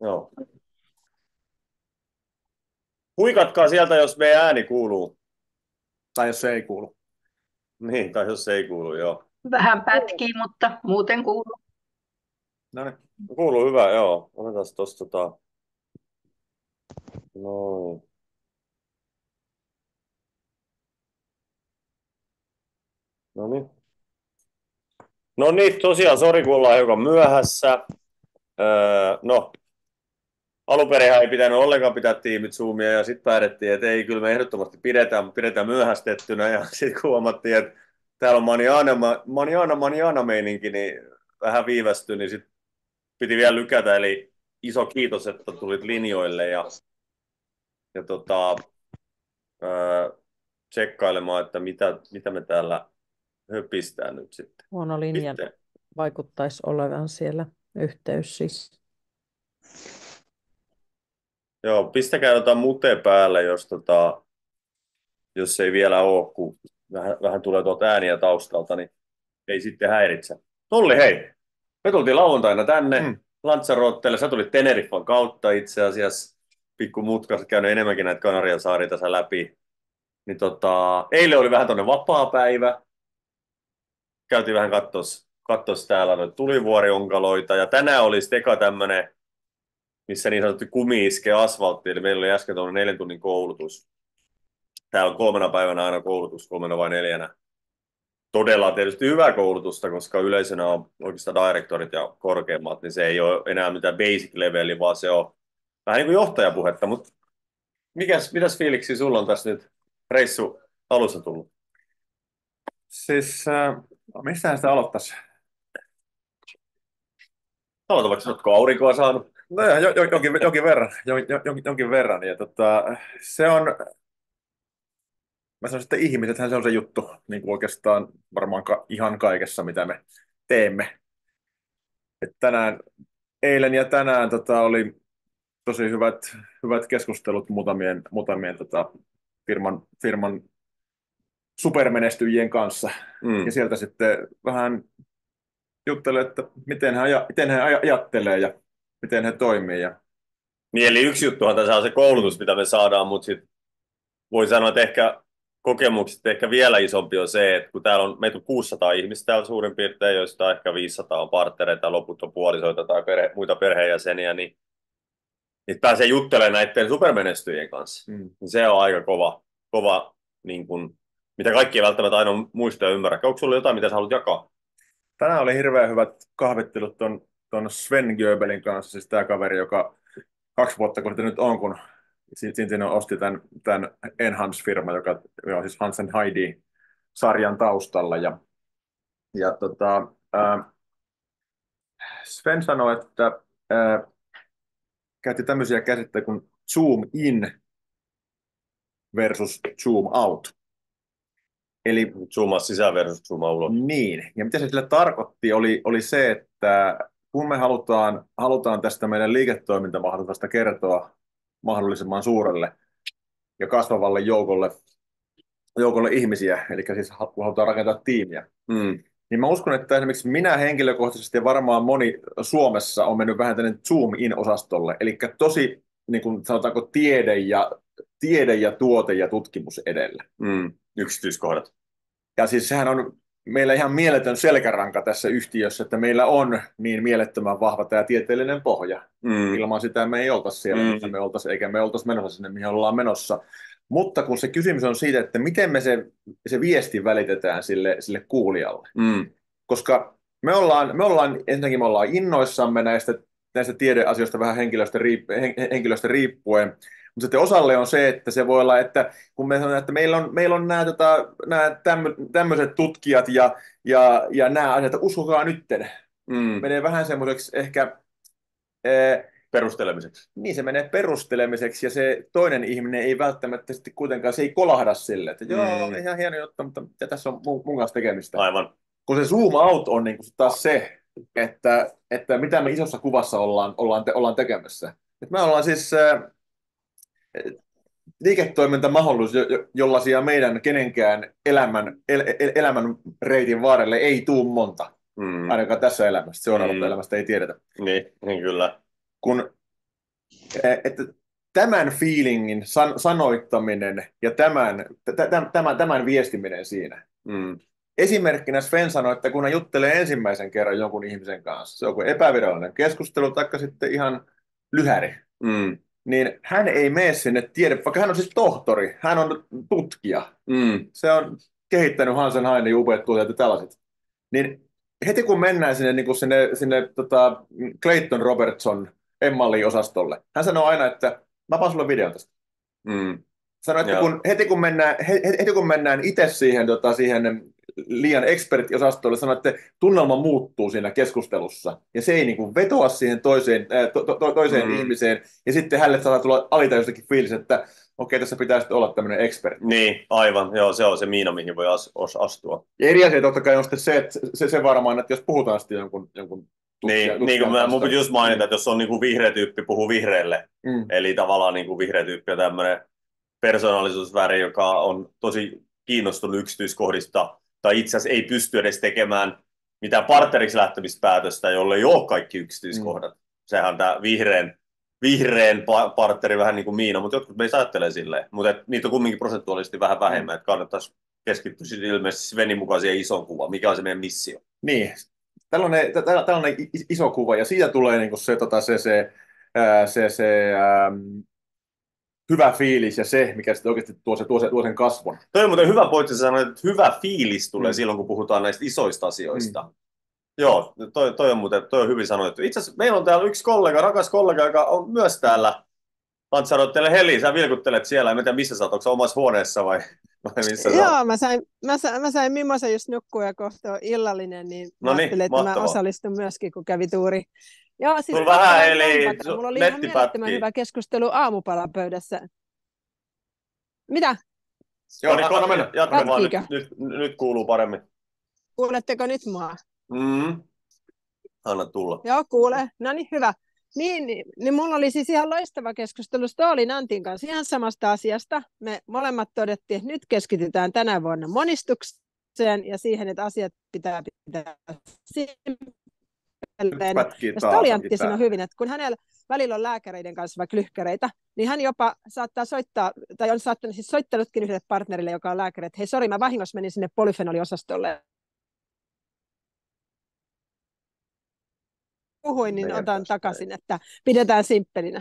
Joo. Huikatkaa sieltä, jos meidän ääni kuuluu. Tai jos se ei kuulu. Niin, tai jos se ei kuulu, joo. Vähän pätkii, mutta muuten kuuluu. No niin. Kuuluu hyvä, joo. Otetaan tuosta tota... No. No niin. No niin, tosiaan, sori kun ollaan hiukan myöhässä. Öö, no, alunperinhän ei pitänyt ollenkaan pitää tiimit Zoomia ja sitten päätettiin, että ei, kyllä me ehdottomasti pidetään, mutta pidetään myöhästettynä ja sitten huomattiin, että täällä on maniana, maniana, maniana meininki, niin vähän viivästyi, niin sitten piti vielä lykätä, eli iso kiitos, että tulit linjoille ja, ja tota, öö, tsekkailemaan, että mitä, mitä me täällä höpistää nyt sitten. Huono linja Sitten. vaikuttaisi olevan siellä yhteys siis. Joo, pistäkää jotain mute päälle, jos, tota, jos ei vielä ole, kun vähän, vähän tulee tuolta ääniä taustalta, niin ei sitten häiritse. Tulli, hei! Me tultiin lauantaina tänne Mm. Lanzarottelle. Sä tulit Teneriffan kautta itse asiassa. Pikku mutkassa käynyt enemmänkin näitä Kanarian saaria tässä läpi. Niin tota, eilen oli vähän tuonne vapaa-päivä. Käytiin vähän kattos, kattos täällä noita tulivuorionkaloita. Ja tänään oli sitten eka tämmönen, missä niin sanottu kumi iskee asfalttiin. Eli meillä oli äsken tuonne neljän tunnin koulutus. Täällä on kolmena päivänä aina koulutus, kolmena vai neljänä. Todella tietysti hyvää koulutusta, koska yleisönä on oikeastaan directorit ja korkeimmat, niin se ei ole enää mitään basic leveli, vaan se on vähän niin kuin johtajapuhetta. Mutta mikäs, mitäs fiiliksi sulla on tässä nyt reissu alussa tullut? Siis, äh, missähän sitä aloittaisi? Aloita vaikka, oletko aurinkoa saanut? No joo, jo, jo, jonkin, jonkin verran, jo, jo, jonkin, jonkin verran. Ja tota, se on, mä sanoisin, että ihmisethän se on se juttu, niin kuin oikeastaan varmaan ka, ihan kaikessa, mitä me teemme. Et tänään, eilen ja tänään tota, oli tosi hyvät, hyvät keskustelut muutamien, muutamien tota, firman, firman supermenestyjien kanssa. Mm. Ja sieltä sitten vähän juttelee, että miten aja, miten aja- ajattelee ja miten he toimii. Ja Niin, eli yksi juttuhan tässä on se koulutus, mitä me saadaan, mutta sit voi sanoa, että ehkä kokemukset ehkä vielä isompi on se, että kun täällä on, meitä on 600 ihmistä täällä suurin piirtein, joista ehkä 500 on partnereita, loput on puolisoita tai perhe, muita perheenjäseniä, niin, niin pääsee juttelemaan näiden supermenestyjien kanssa. mm. Niin se on aika kova, kova niin kun, mitä kaikki ei välttämättä aina muista ja ymmärrä. Onko sulla jotain, mitä sä haluat jakaa? Tänään oli hirveän hyvät kahvittelut ton, ton Sven Göbelin kanssa, siis tämä kaveri, joka kaksi vuotta kun nyt on, kun Sintino osti tämän, tämän Enhance-firma, joka on siis Hansen Heidi-sarjan taustalla. Ja, ja tota, ää, Sven sanoi, että ää, käytti tämmöisiä käsitteitä kuin zoom in versus zoom out. Eli Zoomaa sisään versus zoomaa ulos. niin, ja mitä se sille tarkoitti, oli, oli se, että kun me halutaan, halutaan tästä meidän liiketoimintamahdollisuudesta kertoa mahdollisimman suurelle ja kasvavalle joukolle, joukolle ihmisiä, eli siis halutaan rakentaa tiimiä, Mm. niin mä uskon, että esimerkiksi minä henkilökohtaisesti ja varmaan moni Suomessa on mennyt vähän tänne zoom-in-osastolle, eli tosi niin kuin sanotaanko tiede ja, tiede ja tuote ja tutkimus edellä. Mm. Yksityiskohdat. Ja siis sehän on meillä ihan mieletön selkäranka tässä yhtiössä, että meillä on niin mielettömän vahva tämä tieteellinen pohja. Mm. Ilman sitä me ei oltaisi siellä, Mm. me oltaisiin, eikä me oltaisi menossa sinne, mihin ollaan menossa. Mutta kun se kysymys on siitä, että miten me se, se viesti välitetään sille, sille kuulijalle. Mm. Koska me ollaan, me ollaan, ensinnäkin me ollaan innoissamme näistä, näistä tiedeasioista vähän henkilöstä, riip, hen, henkilöstä riippuen, mutta sitten osalle on se, että se voi olla, että kun me sanotaan, että meillä on, meillä on nämä, tota, nämä tämmöiset tutkijat ja, ja, ja nämä asiat, että uskokaa nytten. Mm. Menee vähän semmoiseksi ehkä, eh, Perustelemiseksi. niin se menee perustelemiseksi ja se toinen ihminen ei välttämättä sitten kuitenkaan, se ei kolahda sille, että joo, Mm. ihan hieno juttu, mutta mitä tässä on mun, mun kanssa tekemistä Aivan. kun se zoom out on niin kuin taas se, että, että mitä me isossa kuvassa ollaan, ollaan, te, ollaan tekemässä. Et me ollaan siis äh, liiketoimintamahdollisuus, jo, jo, jollaisia meidän kenenkään elämän, el, el, elämän reitin vaarelle ei tuu monta, Mm. ainakaan tässä elämässä. Seuraavasta Mm. elämästä ei tiedetä. Niin, niin kyllä. Kun että tämän feelingin san, sanoittaminen ja tämän, tämän, tämän, tämän viestiminen siinä. Mm. Esimerkkinä Sven sanoi, että kun hän juttelee ensimmäisen kerran jonkun ihmisen kanssa, se on kuin epävirallinen keskustelu, taikka sitten ihan lyhäri, Mm. Niin hän ei mene sinne tiede, vaikka hän on siis tohtori, hän on tutkija, Mm. se on kehittänyt Hansen Heine, upeat tuotteet ja tällaiset. Niin heti kun mennään sinne, niin kuin sinne, sinne tota Clayton Robertson Emma-osastolle, hän sanoo aina, että mä paan sulle videon tästä. Mm. Sanoi, että Joo. kun, heti, kun mennään, he- heti kun mennään itse siihen, tota, siihen liian eksperttiosastolle, sanoi, että tunnelma muuttuu siinä keskustelussa. Ja se ei niin kuin, vetoa siihen toiseen, to, to, to, toiseen Mm. ihmiseen. Ja sitten hänelle saattaa tulla alitajuistakin fiilis, että okei, tässä pitää sitten olla tämmöinen ekspertti. Niin, aivan. Joo, se on se miina, mihin voi as, os, astua. Ja eri asia totta kai on sitten se, että se, se varmaan, että jos puhutaan sitten jonkun, jonkun tutkija- Niin, niin kuin mä, mun piti just mainita, että jos on niin kuin vihreä tyyppi, puhuu vihreälle. Mm. Eli tavallaan niin kuin vihreä tyyppi on tämmöinen persoonallisuusväri, joka on tosi kiinnostunut yksityiskohdista, tai itse asiassa ei pysty edes tekemään mitään partneriksi lähtemispäätöstä, jolle ei ole kaikki yksityiskohdat. Mm. Sehän on tämä vihreän, vihreän pa- partneri vähän niin kuin Miina, mutta jotkut meistä ajattelee silleen. Mutta niitä on kumminkin prosentuaalisesti vähän vähemmän, että kannattaisi keskittyä ilmeisesti Svenin mukaan siihen isoon kuvaan. Mikä on se meidän missio? Niin, tällainen, tä- tä- tällainen iso kuva, ja siitä tulee niin se, tota, se, se, se, se ähm, hyvä fiilis ja se, mikä sitten oikeasti tuo, se, tuo, se, tuo sen kasvun. Toi on muuten hyvä pointti, sä sanoit, että hyvä fiilis tulee Mm. silloin, kun puhutaan näistä isoista asioista. Mm. Joo, toi, toi, on muuten toi on hyvin sanottu. Itse asiassa meillä on täällä yksi kollega, rakas kollega, joka on myös täällä. Antsaroittele Heli, sä vilkuttelet siellä, en tiedä missä sä oot, onko sä omassa huoneessa vai, vai missä sä oot? Joo, mä sain, mä sain, mä sain Mimosa just nukkua ja kohta illallinen, niin mä No niin, ajattelin, että mä osallistun myöskin, kun kävi tuuri. Joo, siis Sulla vähän, eli su- Mulla oli ihan mielettömän hyvä keskustelu aamupalapöydässä. Mitä? Joo, niin, anna mennä. Jatka vaan, nyt, nyt, nyt, kuuluu paremmin. Kuuletteko nyt mua? Mm. Anna tulla. Joo, kuule. No niin, hyvä. Niin, niin, niin mulla oli siis ihan loistava keskustelu Stoolin Antin kanssa ihan samasta asiasta. Me molemmat todettiin, että nyt keskitytään tänä vuonna monistukseen ja siihen, että asiat pitää pitää Pätkii Ja taas Stoli onkin Antti sanoi hyvin, että kun hänellä välillä on lääkäreiden kanssa vaikka lyhkäreitä, niin hän jopa saattaa soittaa, tai on saattanut siis soittanutkin yhdelle partnerille, joka on lääkäri, että hei sori, mä vahingossa menin sinne polyfenoliosastolle. Puhuin, niin Meidän otan kanssa takaisin, että pidetään simppelinä.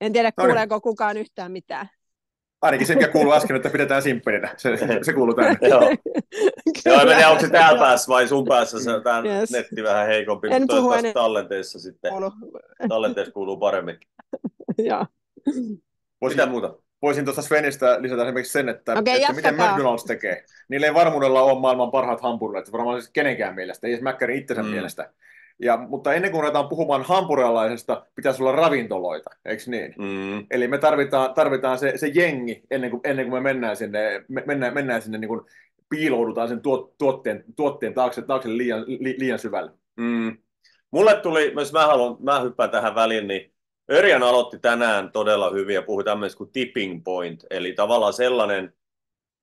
En tiedä, No niin. kuuleeko kukaan yhtään mitään. Ainakin se, mikä kuuluu äsken, että pidetään simppelinä. Se, se kuuluu tänne. Joo. Joo, en mä tiedä, onko se täällä Joo. päässä vai sun päässä se, tämä Yes. netti vähän heikompi, En mutta toivottavasti enää. tallenteessa sitten. Kuulu. Tallenteessa kuuluu paremmin. Joo. Mitä muuta? voisin tuosta Svenistä lisätä esimerkiksi sen, että, Okei, että miten. McDonald's tekee. Niillä ei varmuudella ole maailman parhaat hampurilaisia, varmaan siis kenenkään mielestä, ei edes Mäkkärin itsensä mm. mielestä. Ja, mutta ennen kuin ruvetaan puhumaan hampurilaisesta, pitäisi olla ravintoloita, eikö niin? Mm. Eli me tarvitaan, tarvitaan se, se jengi ennen kuin, ennen kuin me mennään sinne, me, mennään, mennään sinne niin kuin piiloudutaan sen tuot, tuotteen, tuotteen taakse, taakse liian, li, liian syvälle. Mm. Mulle tuli, jos mä haluan, mä hyppään tähän väliin, niin Örjan aloitti tänään todella hyvin ja puhui tämmöistä kuin tipping point, eli tavallaan sellainen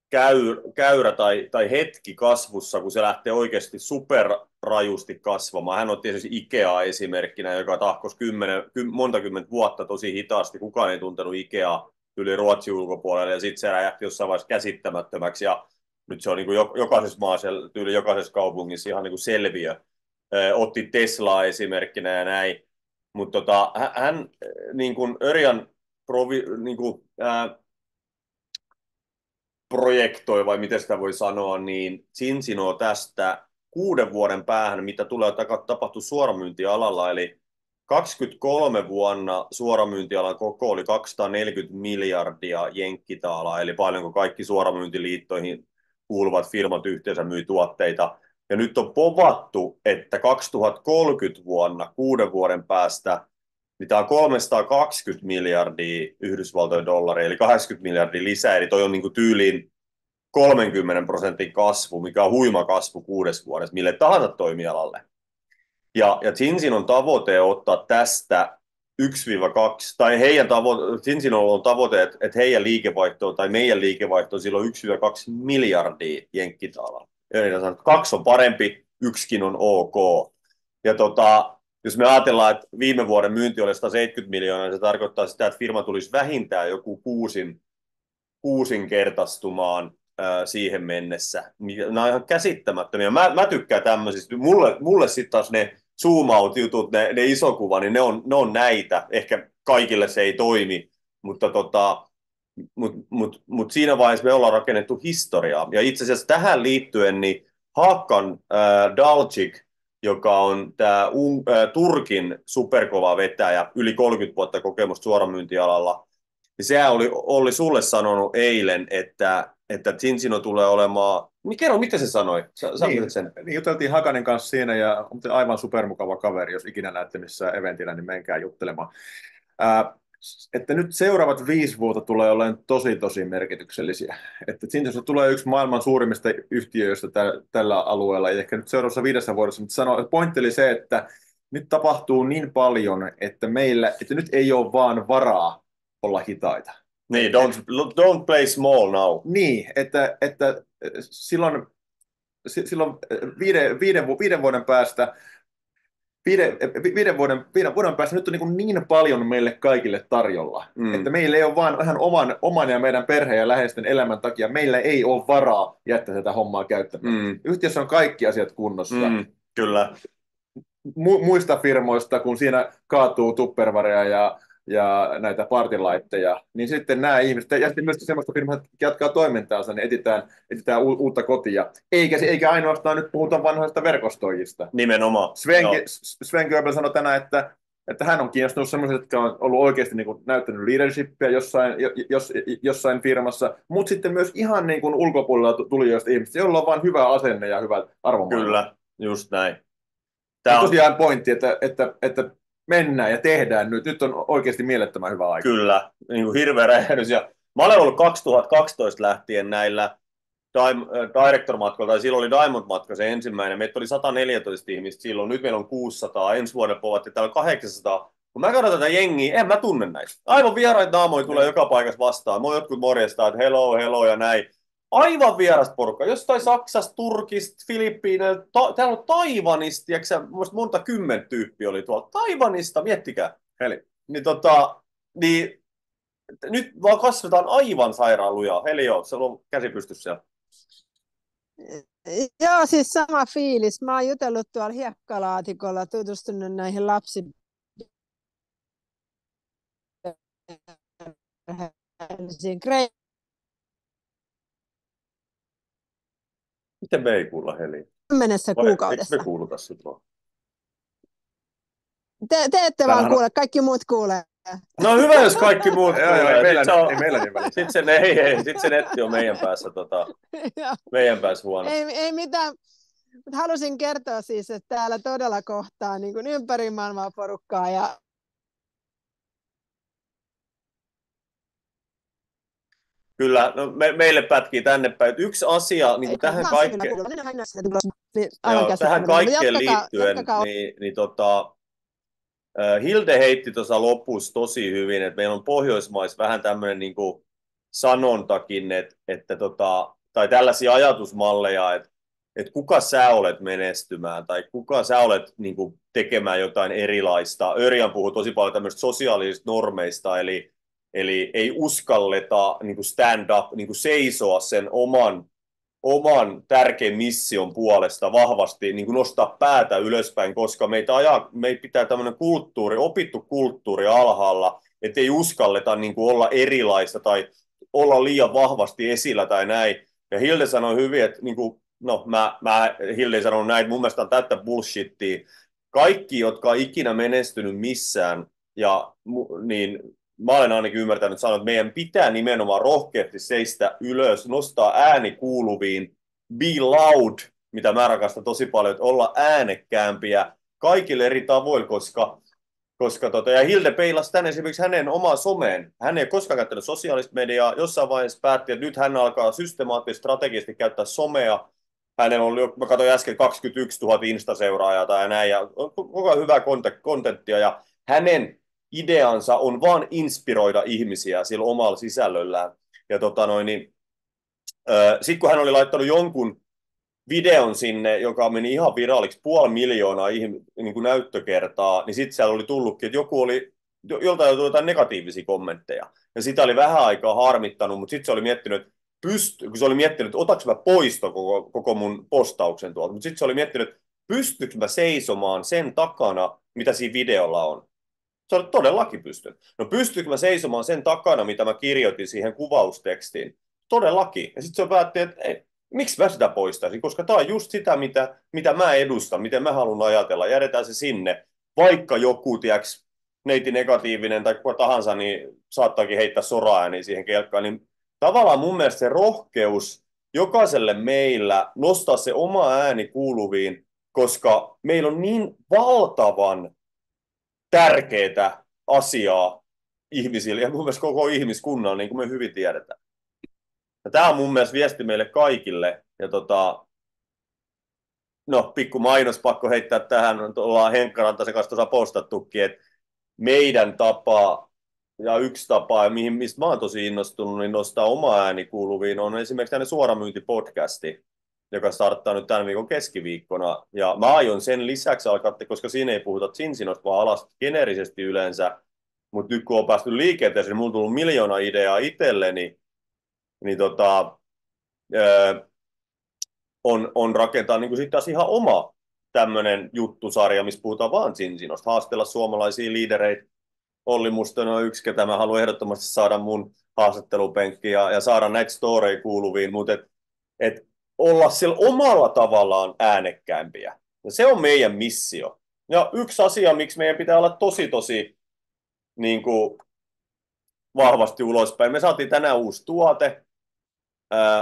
käy, käyrä tai, tai hetki kasvussa, kun se lähtee oikeasti superrajusti kasvamaan. Hän otti esimerkiksi Ikea esimerkkinä, joka tahkos kymmenen, ky, monta kymmentä vuotta tosi hitaasti. Kukaan ei tuntenut Ikeaa yli Ruotsin ulkopuolelle ja sitten se räjähti jossain vaiheessa käsittämättömäksi ja nyt se on niin kuin jokaisessa maassa, tyyli jokaisessa kaupungissa ihan niin kuin selviö. Otti Teslaa esimerkkinä ja näin. Mutta tota, hän, niin kuin Örjan provi, niin kuin, ää, projektoi, vai miten sitä voi sanoa, niin Cincinoo tästä kuuden vuoden päähän, mitä tulee tapahtua suoramyyntialalla, eli 23 vuonna suoramyyntialan koko oli 240 miljardia jenkkitaalaa, eli paljonko kaikki suoramyyntiliittoihin kuuluvat firmat yhteensä myy tuotteita. Ja nyt on povattu, että 2030 vuonna, kuuden vuoden päästä, niin tämä on 320 miljardia Yhdysvaltojen dollaria, eli 80 miljardia lisää, eli toi on niin kuin tyyliin 30 prosentin kasvu, mikä on huima kasvu kuudes vuodessa, mille tahansa toimialalle. Ja, ja Zinsin on tavoite ottaa tästä 1-2, tai heidän tavoite, Zinsin on tavoite, että, että heidän liikevaihto tai meidän liikevaihto on silloin 1-2 miljardia jenkkitaalaa. Eli kaksi on parempi, yksikin on ok. Ja tota, jos me ajatellaan, että viime vuoden myynti oli 170 miljoonaa, niin se tarkoittaa sitä, että firma tulisi vähintään joku kuusin, kuusinkertaistumaan ää, siihen mennessä. Nämä on ihan käsittämättömiä. Mä, mä tykkään tämmöisistä. Mulle, mulle sitten taas ne zoom out jutut, ne, ne isokuva, niin ne on, ne on näitä. Ehkä kaikille se ei toimi, mutta tota, mut, mut, mut siinä vaiheessa me ollaan rakennettu historiaa. Ja itse asiassa tähän liittyen, niin Hakan äh, Dalcik, joka on tämä äh, Turkin superkova vetäjä, yli 30 vuotta kokemusta suoramyyntialalla, niin sehän oli, oli sulle sanonut eilen, että, että Cincino tulee olemaan... Kerro, mitä se sanoi? Sä, sä niin, sen. niin, juteltiin Hakanin kanssa siinä ja on aivan supermukava kaveri, jos ikinä näette missään eventillä, niin menkää juttelemaan. Ää, että nyt seuraavat viisi vuotta tulee olemaan tosi, tosi merkityksellisiä. Että Cincinnatus tulee yksi maailman suurimmista yhtiöistä tä- tällä alueella, ja ehkä nyt seuraavassa viidessä vuodessa, mutta sano, pointti oli se, että nyt tapahtuu niin paljon, että meillä, että nyt ei ole vaan varaa olla hitaita. Niin, don't, don't play small now. Niin, että, että silloin, silloin viiden, viiden, viiden vuoden päästä viiden, viiden, vuoden, viiden vuoden päästä nyt on niin, niin paljon meille kaikille tarjolla, mm. että meillä ei ole vain ihan oman, oman ja meidän perheen ja läheisten elämän takia, meillä ei ole varaa jättää tätä hommaa käyttämään. Mm. Yhtiössä on kaikki asiat kunnossa. Mm, kyllä. Mu- muista firmoista, kun siinä kaatuu tuppervareja ja ja näitä partilaitteja, niin sitten nämä ihmiset, ja sitten myös sellaista firmaa, jotka jatkaa toimintaansa, niin etsitään, etsitään u- uutta kotia. Eikä, eikä ainoastaan nyt puhuta vanhoista verkostoijista. Nimenomaan. Sven, Sven Göbel sanoi tänään, että, että hän on kiinnostunut sellaisista, jotka on ollut oikeasti niin kuin, näyttänyt leadershipia jossain, jos, jossain firmassa, mutta sitten myös ihan niin kuin ulkopuolella tulijoista ihmistä, joilla on vain hyvä asenne ja hyvä arvomaailma. Kyllä, just näin. Tämä on tosiaan pointti, että, että, että mennään ja tehdään nyt. Nyt on oikeasti mielettömän hyvä aika. Kyllä, niin kuin hirveä räjähdys. Ja mä olen ollut 2012 lähtien näillä Director-matkoilla, tai silloin oli Diamond-matka se ensimmäinen. Meitä oli 114 ihmistä silloin, nyt meillä on 600, ensi vuonna povattiin täällä 800. Kun mä katson tätä jengiä, en mä tunne näistä. Aivan vieraita naamoja tulee joka paikassa vastaan. Moi jotkut morjestaa, että hello, hello ja näin aivan vierasta porukkaa. Jostain Saksasta, Turkista, Filippiineiltä, ta- täällä on Taivanista, tiedätkö, monta kymmentä tyyppiä oli tuolla. Taivanista, miettikää. Eli. Niin, tota, niin nyt vaan kasvetaan aivan sairaan lujaa. Eli joo, se on käsi pystyssä siellä. Joo, siis sama fiilis. Mä oon jutellut tuolla hiekkalaatikolla, tutustunut näihin lapsi Miten me ei kuulla Heli? Kymmenessä kuukaudessa. Eikö me kuuluta sut Te, te ette Tämähän vaan kuule, kaikki muut kuulee. No hyvä, jos kaikki muut kuulee. joo, ei, meillä, on, ei meillä niin väliä. Sitten se, ei, ei, sit se netti on meidän päässä, tota, meidän päässä huono. Ei, ei mitään. Mutta halusin kertoa siis, että täällä todella kohtaa niin kuin ympäri maailmaa porukkaa ja Kyllä, no me, meille pätkii tänne päin. Yksi asia niin kuin tähän, kaikkeen, joo, tähän kaikkeen liittyen, niin, niin tota, Hilde heitti tuossa lopussa tosi hyvin, että meillä on Pohjoismaissa vähän tämmöinen niin kuin sanontakin, että, että tota, tai tällaisia ajatusmalleja, että, että kuka sä olet menestymään tai kuka sä olet niin kuin, tekemään jotain erilaista. Örjan puhuu tosi paljon tämmöistä sosiaalisista normeista, eli Eli ei uskalleta niin stand up, niin seisoa sen oman, oman tärkeän mission puolesta vahvasti, niin nostaa päätä ylöspäin, koska meitä, ajaa, meitä pitää tämmöinen kulttuuri, opittu kulttuuri alhaalla, että ei uskalleta niin olla erilaista tai olla liian vahvasti esillä tai näin. Ja Hilde sanoi hyvin, että niin kuin, no mä, mä Hilde sanoi näin, että mun mielestä on täyttä bullshittia. Kaikki, jotka on ikinä menestynyt missään, ja, niin mä olen ainakin ymmärtänyt sanoa, että meidän pitää nimenomaan rohkeasti seistä ylös, nostaa ääni kuuluviin, be loud, mitä mä rakastan tosi paljon, että olla äänekkäämpiä kaikille eri tavoilla, koska, koska tota, ja Hilde peilasi tänne esimerkiksi hänen omaa someen. Hän ei koskaan käyttänyt sosiaalista mediaa, jossain vaiheessa päätti, että nyt hän alkaa systemaattisesti, strategisesti käyttää somea, hänellä on, mä katsoin äsken 21 000 Insta-seuraajaa tai näin, ja koko hyvää kontenttia, ja hänen ideansa on vaan inspiroida ihmisiä sillä omalla sisällöllään. Ja tota noin, niin, sitten kun hän oli laittanut jonkun videon sinne, joka meni ihan viralliksi puoli miljoonaa ihmi, niin kuin näyttökertaa, niin sitten siellä oli tullutkin, että joku oli, joltain tuli jotain negatiivisia kommentteja. Ja sitä oli vähän aikaa harmittanut, mutta sitten se oli miettinyt, että pyst, kun se oli miettinyt, että otaks mä poisto koko, koko mun postauksen tuolta, mutta sitten se oli miettinyt, että pystyykö mä seisomaan sen takana, mitä siinä videolla on. Oli todellakin pystyn. No pystyykö mä seisomaan sen takana, mitä mä kirjoitin siihen kuvaustekstiin? Todellakin. Ja sitten se päätti, että ei, miksi mä sitä poistaisin, koska tämä on just sitä, mitä, mitä mä edustan, miten mä haluan ajatella. Jätetään se sinne, vaikka joku, tiedäks, neiti negatiivinen tai kuka tahansa, niin saattaakin heittää soraääni siihen kelkkaan. Niin tavallaan mun mielestä se rohkeus jokaiselle meillä nostaa se oma ääni kuuluviin, koska meillä on niin valtavan tärkeää asiaa ihmisille ja mun mielestä koko ihmiskunnan, niin kuin me hyvin tiedetään. Ja tämä on mun mielestä viesti meille kaikille. Ja tota, no, pikku mainos pakko heittää tähän, ollaan Henkka Rantasen kanssa tuossa postattukin, että meidän tapa ja yksi tapa, mihin, mistä mä oon tosi innostunut, niin nostaa oma ääni kuuluviin, on esimerkiksi tänne suoramyyntipodcasti, joka starttaa nyt tämän viikon keskiviikkona. Ja mä aion sen lisäksi alkaa, koska siinä ei puhuta Cincinnati, vaan alasta geneerisesti yleensä. Mutta nyt kun on päästy liikenteeseen, niin mulla on tullut miljoona ideaa itselleni, niin tota, öö, on, on rakentaa niin sitten taas ihan oma tämmöinen juttusarja, missä puhutaan vaan Cincinnosta, haastella suomalaisia liidereitä. Olli Mustonen on yksi, ketä mä haluan ehdottomasti saada mun haastattelupenkki ja, ja saada näitä storeja kuuluviin, mutta et, et olla sillä omalla tavallaan äänekkäämpiä. Ja se on meidän missio. Ja yksi asia, miksi meidän pitää olla tosi, tosi niin kuin, vahvasti ulospäin. Me saatiin tänään uusi tuote,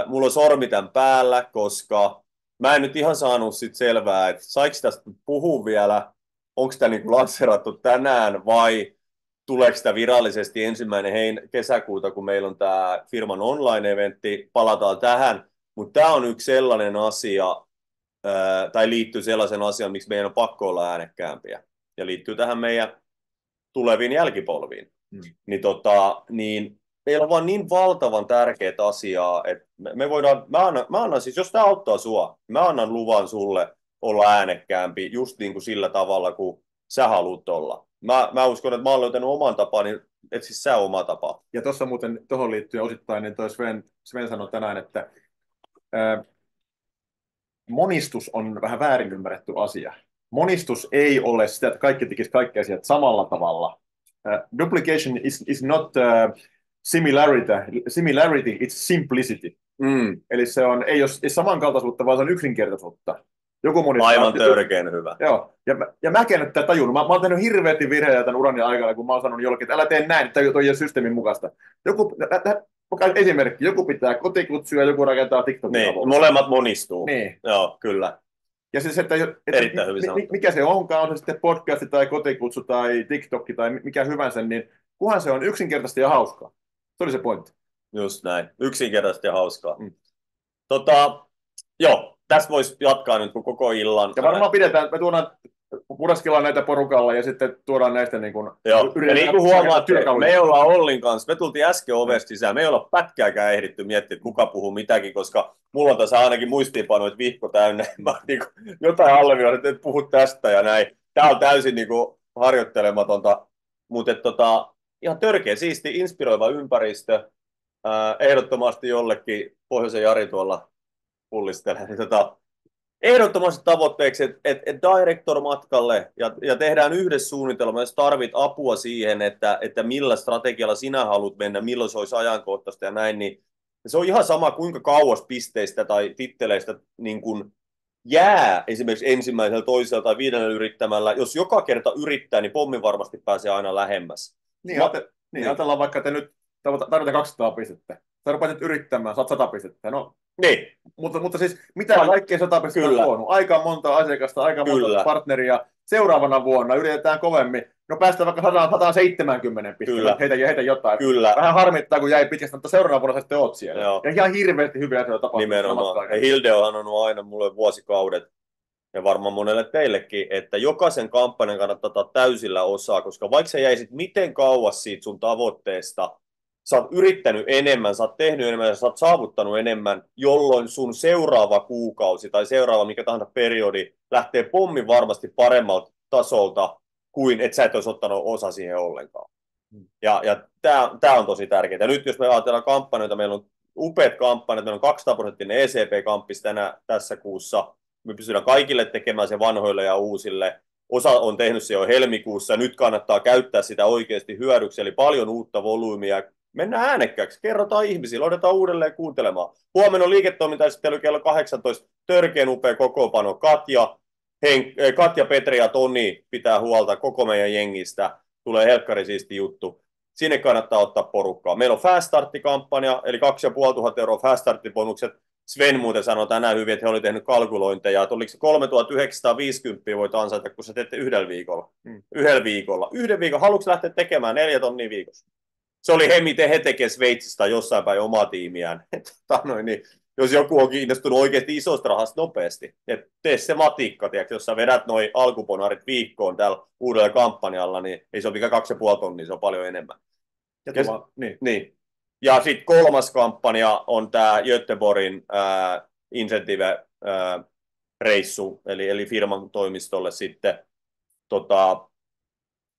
mulla on sormi tämän päällä, koska mä en nyt ihan saanut sit selvää, että saiko tästä puhua vielä, onko tämä niin lanserattu tänään vai tuleeko sitä virallisesti ensimmäinen hein, kesäkuuta, kun meillä on tämä firman online-eventti, palataan tähän, mutta tämä on yksi sellainen asia, tai liittyy sellaisen asian, miksi meidän on pakko olla äänekkäämpiä, ja liittyy tähän meidän tuleviin jälkipolviin. Hmm. Niin, tota, niin meillä on vaan niin valtavan tärkeät asiaa, että me, me voidaan, mä annan, mä annan siis, jos tämä auttaa sua, mä annan luvan sulle olla äänekkäämpi just niin kuin sillä tavalla, kun sä haluat olla. Mä, mä uskon, että mä olen löytänyt oman tapaan, niin et siis sä oma tapa. Ja tuossa muuten tuohon liittyen osittain, niin toi Sven, Sven sanoi tänään, että monistus on vähän väärin ymmärretty asia. Monistus ei ole sitä, että kaikki tekisivät kaikki asiat samalla tavalla. Uh, duplication is, is not uh, similarity, similarity it's simplicity. Mm. Eli se on, ei ole samankaltaisuutta, vaan se on yksinkertaisuutta. Joku moni Aivan törkeän hyvä. Joo, ja, ja mäkin nyt tajunnut. Mä, mä oon tehnyt hirveästi virheitä tämän urani aikana, kun mä oon sanonut jollekin, että älä tee näin, ei ole systeemin mukaista. Joku, esimerkki, joku pitää kotikutsuja, joku rakentaa TikTokin niin, molemmat monistuu. Niin. Joo, kyllä. Ja siis, että, että Erittäin hyvin mikä se onkaan, on se sitten podcasti tai kotikutsu tai TikTokki tai mikä hyvänsä, niin kunhan se on yksinkertaisesti ja hauskaa. Se oli se pointti. Just näin. Yksinkertaisesti ja hauskaa. Mm. Tota, joo, tässä voisi jatkaa nyt koko illan. Ja varmaan pidetään, me tuodaan puraskellaan näitä porukalla ja sitten tuodaan näistä niin kuin, Joo. Ja niin kuin huomaatte, me ei olla Ollin kanssa, me tultiin äsken ovesta sisään, me ei olla pätkääkään ehditty miettiä, että kuka puhuu mitäkin, koska mulla on tässä ainakin muistiinpanoit vihko täynnä, mä niin kuin, jotain alleviivannut, että puhu tästä ja näin. Tämä on täysin niin kuin, harjoittelematonta, mutta tota, ihan törkeä, siisti, inspiroiva ympäristö, ehdottomasti jollekin Pohjoisen Jari tuolla pullistelee, niin tota, ehdottomasti tavoitteeksi, että et, et director-matkalle ja, ja tehdään yhdessä suunnitelma, jos tarvit apua siihen, että, että millä strategialla sinä haluat mennä, milloin se olisi ajankohtaista ja näin, niin se on ihan sama, kuinka kauas pisteistä tai titteleistä niin kuin jää esimerkiksi ensimmäisellä, toisella tai viidennellä yrittämällä. Jos joka kerta yrittää, niin pommi varmasti pääsee aina lähemmäs. Niin, Ma- niin, niin. ajatellaan vaikka, että nyt tarvitaan 200 pistettä. Sä rupeat yrittämään, saat 100 pistettä. No, niin. Mutta, mutta siis mitä kaikkea 100 pistettä on tuonut? Aika monta asiakasta, aika Kyllä. monta partneria. Seuraavana vuonna yritetään kovemmin. No päästään vaikka 170 pistettä, heitä, heitä jotain. Kyllä. Vähän harmittaa, kun jäi pitkästä, mutta seuraavana vuonna sä sitten oot siellä. Joo. Ja ihan hirveästi hyviä asioita tapahtuu. Nimenomaan. Ja Hilde on sanonut aina mulle vuosikaudet, ja varmaan monelle teillekin, että jokaisen kampanjan kannattaa ottaa täysillä osaa, koska vaikka sä jäisit miten kauas siitä sun tavoitteesta, sä oot yrittänyt enemmän, sä oot tehnyt enemmän ja sä oot saavuttanut enemmän, jolloin sun seuraava kuukausi tai seuraava mikä tahansa periodi lähtee pommin varmasti paremmalta tasolta kuin että sä et olisi ottanut osa siihen ollenkaan. Ja, ja tämä on tosi tärkeää. Nyt jos me ajatellaan kampanjoita, meillä on upeat kampanjat, meillä on 200 prosenttinen ECP-kamppis tänä, tässä kuussa. Me pystytään kaikille tekemään se vanhoille ja uusille. Osa on tehnyt se jo helmikuussa, nyt kannattaa käyttää sitä oikeasti hyödyksi, eli paljon uutta volyymia. Mennään äänekkääksi, kerrotaan ihmisille, odotetaan uudelleen kuuntelemaan. Huomenna on liiketoimintaesittely kello 18, törkeän upea kokoopano. Katja, Henk, eh, Katja, Petri ja Toni pitää huolta koko meidän jengistä. Tulee helkkari siisti juttu sinne kannattaa ottaa porukkaa. Meillä on Fast Start-kampanja, eli 2500 euroa Fast Start-bonukset. Sven muuten sanoi tänään hyvin, että he oli tehnyt kalkulointeja, että oliko se 3950 voit ansaita, kun sä teette yhdellä viikolla. Hmm. Yhdellä viikolla. Yhden viikon. Haluatko lähteä tekemään neljä tonnia viikossa? Se oli he, miten he tekee Sveitsistä jossain päin omaa tiimiään. Tota noin, niin jos joku on kiinnostunut oikeasti isosta rahasta nopeasti, että tee se matikka, tiedätkö, jos sä vedät noin alkuponarit viikkoon täällä uudella kampanjalla, niin ei se ole mikä kaksi ja puoli tonnia, se on paljon enemmän. Ja tuva, niin. niin. Ja sitten kolmas kampanja on tämä Göteborgin äh, incentive äh, reissu, eli, eli firman toimistolle sitten. Tota,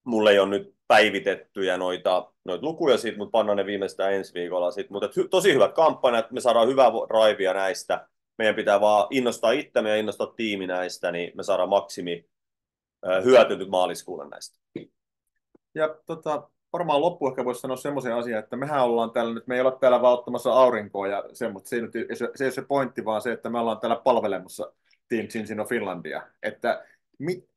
mulle ei ole nyt päivitettyjä noita, noita lukuja siitä, mutta pannaan ne viimeistään ensi viikolla. Sit. Mutta tosi hyvät kampanjat, me saadaan hyvää raivia näistä. Meidän pitää vaan innostaa itsemme ja innostaa tiimi näistä, niin me saadaan maksimi äh, hyöty nyt maaliskuulle näistä. Ja tota, varmaan loppu ehkä voisi sanoa semmoisen asian, että mehän ollaan täällä nyt, me ei olla täällä vaan ottamassa aurinkoa ja semmoista, se, ei, nyt, se, ei ole se pointti, vaan se, että me ollaan täällä palvelemassa Team Cincinnati Finlandia. Että mi,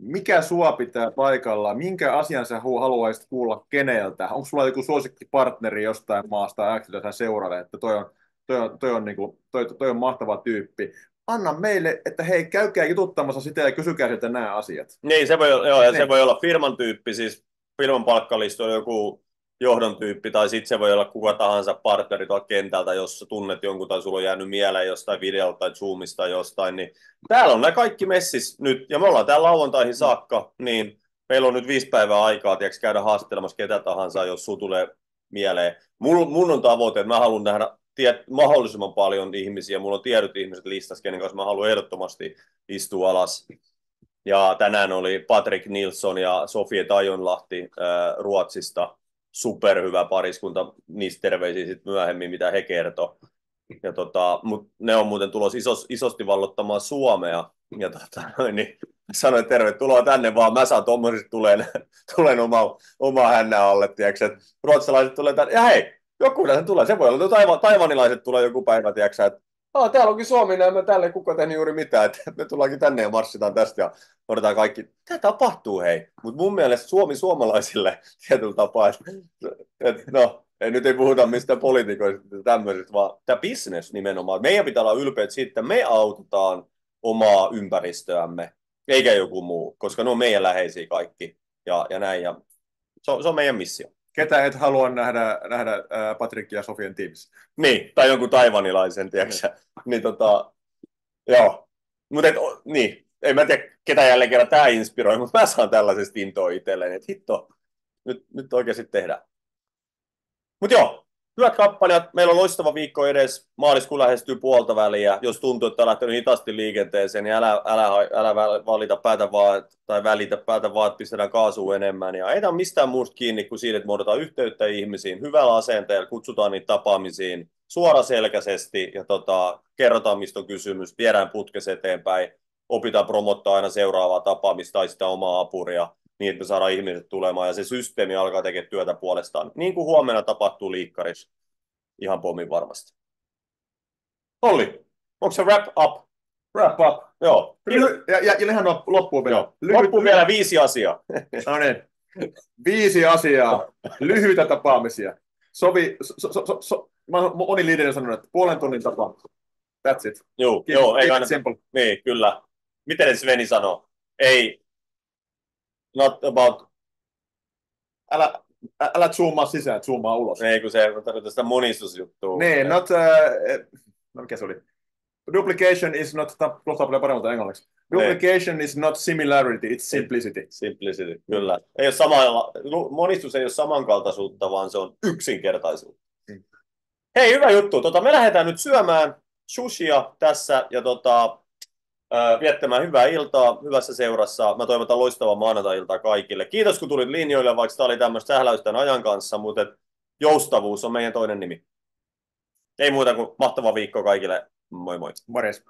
mikä sua pitää paikalla, minkä asian sä haluaisit kuulla keneltä? Onko sulla joku suosikkipartneri jostain maasta X, jota sä seuraat, että toi on, toi on, toi on, niin kuin, toi, toi on mahtava tyyppi. Anna meille, että hei, käykää jututtamassa sitä ja kysykää sieltä nämä asiat. Niin, se voi, joo, ja niin. se voi olla firman tyyppi, siis firman palkkalisto on joku johdon tyyppi, tai sitten se voi olla kuka tahansa partneri tuolla kentältä, jos tunnet jonkun tai sulla on jäänyt mieleen jostain videolta tai Zoomista jostain, niin täällä on nämä kaikki messis nyt, ja me ollaan täällä lauantaihin saakka, niin meillä on nyt viisi päivää aikaa, tiiäks, käydä haastattelemassa ketä tahansa, jos sun tulee mieleen. Mun, mun on tavoite, että mä haluan nähdä tiet, mahdollisimman paljon ihmisiä, mulla on tiedot ihmiset listassa, kenen kanssa mä haluan ehdottomasti istua alas ja tänään oli Patrick Nilsson ja Sofie Tajonlahti äh, Ruotsista. Superhyvä pariskunta, niistä terveisiä sitten myöhemmin, mitä he kertoo. Ja tota, mut ne on muuten tulos isos, isosti vallottamaan Suomea. Ja tota, niin sanoin, että tervetuloa tänne, vaan mä saan tuommoisesta tulen, tulen oma, oma hännä alle, tiiäks, että ruotsalaiset tulee tänne, ja hei, joku sen tulee, se voi olla, että taiva, taivanilaiset tulee joku päivä, tiiäks, että oh, täällä onkin Suomi, näin me tälle kuka tehnyt juuri mitään, että me tullaankin tänne ja marssitaan tästä ja odotetaan kaikki. Tämä tapahtuu hei, mutta mun mielestä Suomi suomalaisille tietyllä tapaa, että, että no, ei, nyt ei puhuta mistään poliitikoista tämmöisistä, vaan tämä business nimenomaan. Meidän pitää olla ylpeät siitä, että me autetaan omaa ympäristöämme, eikä joku muu, koska ne on meidän läheisiä kaikki ja, ja näin. Ja se, on, se on meidän missio ketä et halua nähdä, nähdä äh, Patrick ja Sofian Teams. Niin, tai jonkun taivanilaisen, tiedätkö niin. niin tota, joo. Mutta niin, en mä tiedä, ketä jälleen kerran tämä inspiroi, mutta mä saan tällaisesta intoa itselleen, että hitto, nyt, nyt oikeasti tehdään. Mutta joo, hyvät kampanjat. Meillä on loistava viikko edes. Maaliskuun lähestyy puolta väliä. Jos tuntuu, että on lähtenyt hitaasti liikenteeseen, niin älä, älä, älä valita päätä vaan, tai välitä päätä vaan, että pistetään kaasua enemmän. Ja ei tämä mistään muusta kiinni kuin siitä, että muodotaan yhteyttä ihmisiin hyvällä asenteella, kutsutaan niitä tapaamisiin suoraselkäisesti ja tota, kerrotaan, mistä on kysymys, viedään putkes eteenpäin, opitaan promottaa aina seuraavaa tapaamista tai sitä omaa apuria niin, että me saadaan ihmiset tulemaan ja se systeemi alkaa tekemään työtä puolestaan. Niin kuin huomenna tapahtuu liikkarissa. Ihan pommin varmasti. Olli, onko se wrap up? Wrap up. Joo. Lyhy- ja, ja, ja ihan loppuun vielä. Joo. Lyhyt, loppuun vielä viisi asiaa. no niin. Viisi asiaa. Lyhyitä tapaamisia. Sovi, so, so, so, so. moni liideri on sanonut, että puolen tunnin tapaamista. That's it. Joo, keep, joo, keep ei kannata. simple. Niin, kyllä. Miten Sveni sanoo? Ei, not about... Älä, älä zoomaa sisään, zoomaa ulos. Ei, kun se tarkoittaa sitä monistusjuttua. Niin, not... Uh, no mikä se oli? Duplication is not... Kohtaa paljon paremmalta englanniksi. Duplication is not similarity, it's simplicity. Simplicity, kyllä. Ei ole samalla, monistus ei ole samankaltaisuutta, vaan se on yksinkertaisuutta. Mm. Hei, hyvä juttu. Tota, me lähdetään nyt syömään sushia tässä ja tota, viettämään hyvää iltaa hyvässä seurassa. Mä toivotan loistavaa maanantai-iltaa kaikille. Kiitos kun tulit linjoille, vaikka tämä oli tämmöistä sähläysten ajan kanssa, mutta joustavuus on meidän toinen nimi. Ei muuta kuin mahtava viikko kaikille. Moi moi. Morjes.